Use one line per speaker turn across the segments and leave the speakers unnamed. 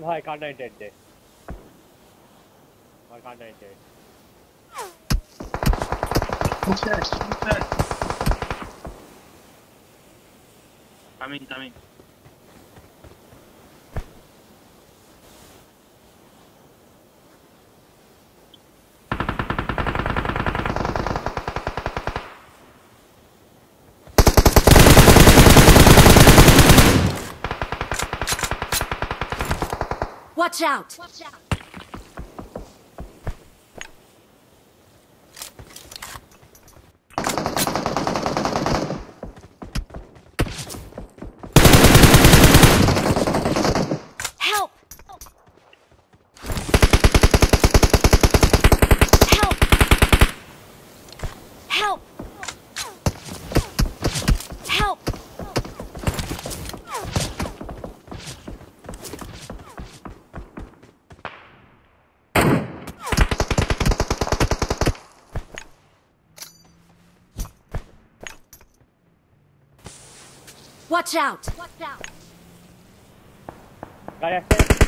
Oh, I can't enter there. I can't
enter it.
What's that? What's that? Coming, coming. Watch out! Help! Help! Help! Watch out! Watch out!
Got it.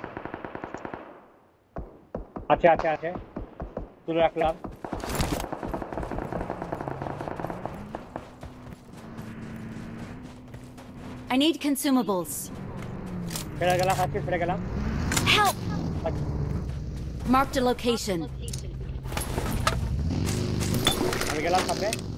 আছে আছে আছে তুলে রাখলাম
I need consumables.
ফেরে গেলাম আজকে ফেরে গেলাম
Help!
আচ্ছা,
Marked a location.
আমি গেলাম সামনে সামনে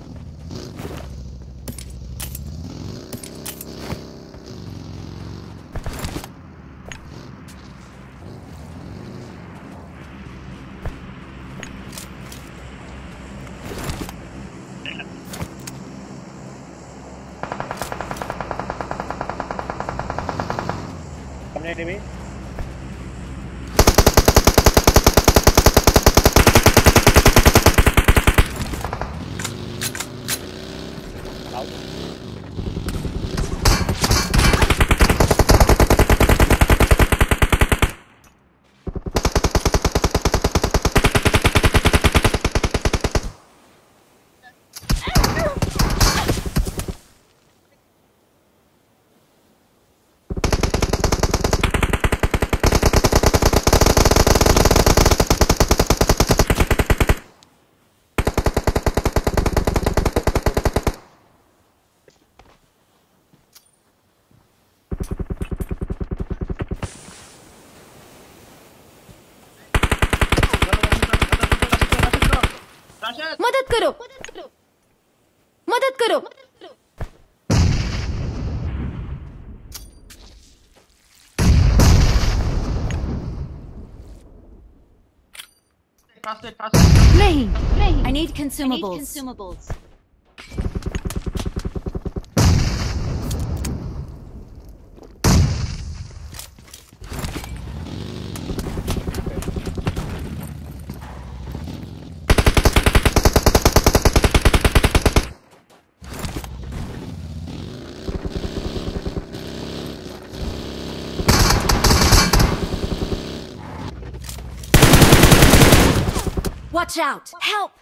টিভি
करो नहीं नहीं I need consumables Watch out! Help!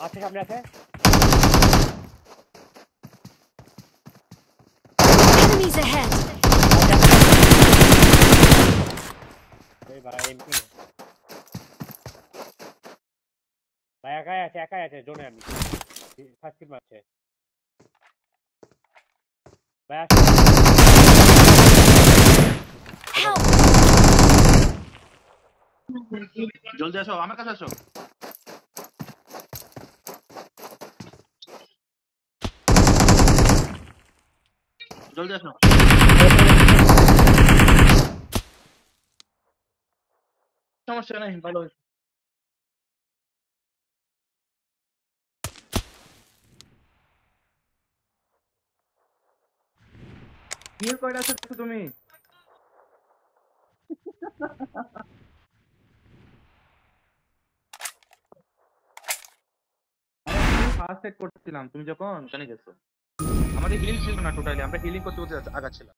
আছে সামনে আছে
Enemies ahead!
এই ভাই একাই আছে একাই আছে, জোনে আমি ফার্স্ট কিল মারছে।
Help!
জলদি আসো, আমার কাছে আসো জলদি আসো সমস্যা নাই, ভালো হয়েছে। কিল কয়টা আছে তুমি? ফার্স্ট এড করছিলাম, তুমি যখন? ওখানে গেছো। আমাদের হিলিং ছিল না টোটালি আমরা হিলিং করতে করতে আগাচ্ছিলাম।